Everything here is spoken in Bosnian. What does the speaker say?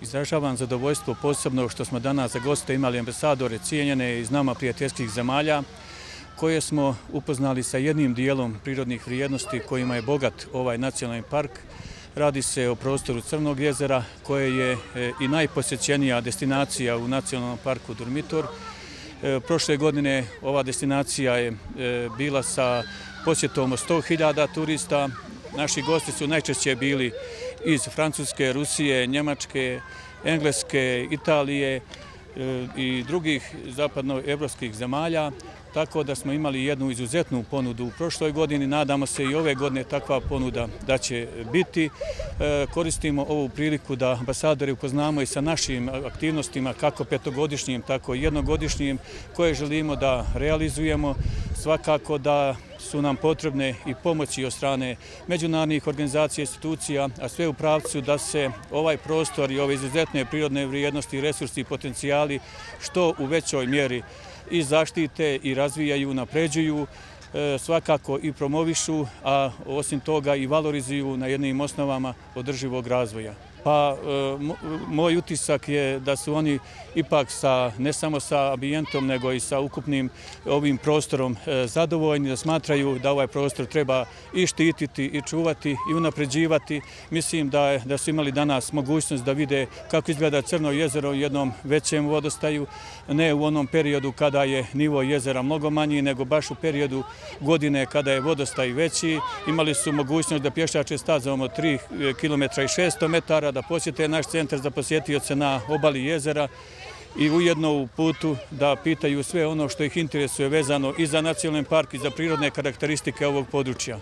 Izražavam zadovoljstvo posebno što smo danas za goste imali ambasadore cijenjene iz nama prijateljskih zemalja koje smo upoznali sa jednim dijelom prirodnih vrijednosti kojima je bogat ovaj nacionalni park. Radi se o prostoru Crnog jezera koje je e, i najposjećenija destinacija u nacionalnom parku Durmitor. E, prošle godine ova destinacija je e, bila sa posjetom 100.000 turista. Naši gosti su najčešće bili iz Francuske, Rusije, Njemačke, Engleske, Italije e, i drugih zapadnoevropskih zemalja, tako da smo imali jednu izuzetnu ponudu u prošloj godini. Nadamo se i ove godine takva ponuda da će biti. E, koristimo ovu priliku da ambasadori upoznamo i sa našim aktivnostima, kako petogodišnjim, tako i jednogodišnjim, koje želimo da realizujemo. Svakako da su nam potrebne i pomoći od strane međunarodnih organizacija i institucija, a sve u pravcu da se ovaj prostor i ove izuzetne prirodne vrijednosti, resursi i potencijali što u većoj mjeri i zaštite i razvijaju, napređuju, e, svakako i promovišu, a osim toga i valorizuju na jednim osnovama održivog razvoja. Pa e, moj utisak je da su oni ipak sa, ne samo sa ambijentom, nego i sa ukupnim ovim prostorom e, zadovoljni, da smatraju da ovaj prostor treba i štititi i čuvati i unapređivati. Mislim da, da su imali danas mogućnost da vide kako izgleda Crno jezero u jednom većem vodostaju, ne u onom periodu kada je nivo jezera mnogo manji, nego baš u periodu godine kada je vodostaj veći. Imali su mogućnost da pješače stazom od 3 e, km i 600 metara, da posjete naš centar za posjetioce na obali jezera i ujedno u putu da pitaju sve ono što ih interesuje vezano i za nacionalni park i za prirodne karakteristike ovog područja.